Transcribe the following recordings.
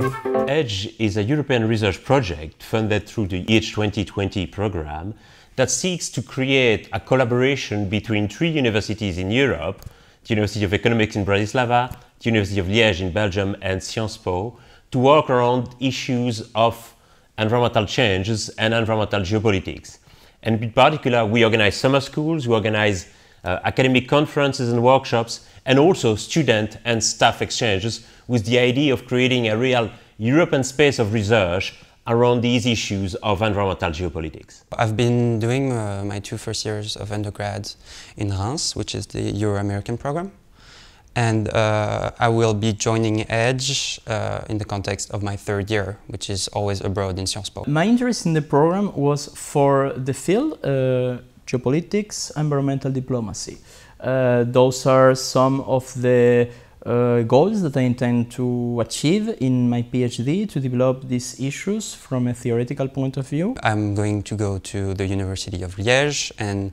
EDGE is a European research project funded through the EDGE 2020 program that seeks to create a collaboration between three universities in Europe, the University of Economics in Bratislava, the University of Liège in Belgium, and Sciences Po, to work around issues of environmental changes and environmental geopolitics. And in particular, we organize summer schools, we organize uh, academic conferences and workshops, and also student and staff exchanges with the idea of creating a real European space of research around these issues of environmental geopolitics. I've been doing uh, my two first years of undergrad in Reims, which is the Euro-American program. And uh, I will be joining EDGE uh, in the context of my third year, which is always abroad in Sciences Po. My interest in the program was for the field, uh, geopolitics, environmental diplomacy. Uh, those are some of the uh, goals that I intend to achieve in my PhD to develop these issues from a theoretical point of view. I'm going to go to the University of Liège and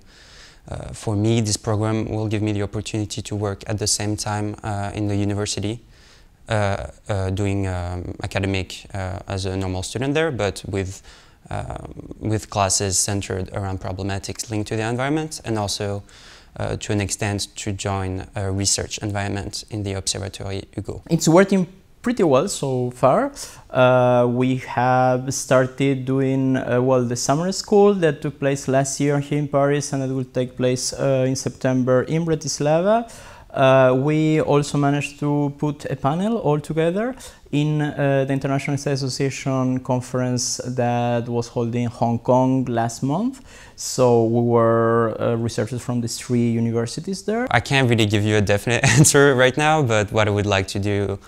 uh, for me this program will give me the opportunity to work at the same time uh, in the university uh, uh, doing um, academic as a normal student there but with with classes centered around problematics linked to the environment and also uh, to an extent to join a research environment in the Observatory Hugo. It's working pretty well so far. Uh, we have started doing, uh, well, the summer school that took place last year here in Paris and it will take place uh, in September in Bratislava. Uh, we also managed to put a panel all together in uh, the International Study Association conference that was held in Hong Kong last month. So we were uh, researchers from these three universities there. I can't really give you a definite answer right now, but what I would like to do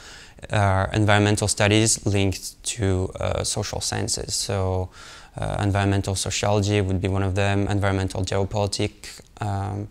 are environmental studies linked to uh, social sciences. So uh, environmental sociology would be one of them, environmental geopolitics, um,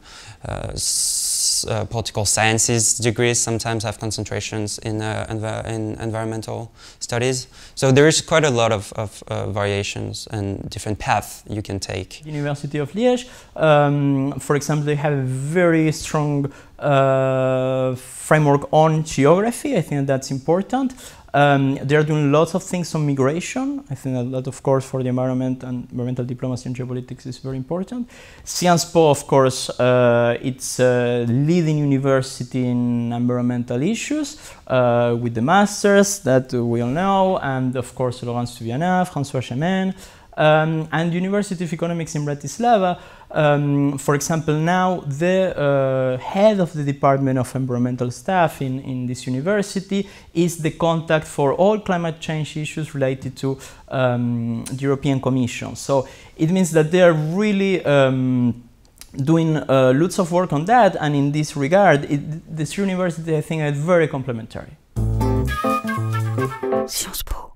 uh, political sciences degrees sometimes have concentrations in, uh, env in environmental studies. So there is quite a lot of, of uh, variations and different paths you can take. University of Liège, um, for example, they have a very strong uh, framework on geography. I think that's important. Um, they are doing lots of things on migration. I think a lot, of course, for the environment and environmental diplomacy and geopolitics is very important. Sciences Po, of course, uh, it's a leading university in environmental issues uh, with the masters that we all know, and of course, Laurence Tubiana, François Gemenne, um, and University of Economics in Bratislava um, for example, now the uh, head of the Department of Environmental Staff in, in this university is the contact for all climate change issues related to um, the European Commission. So it means that they are really um, doing uh, lots of work on that, and in this regard, it, this university I think is very complementary. Sciences Po.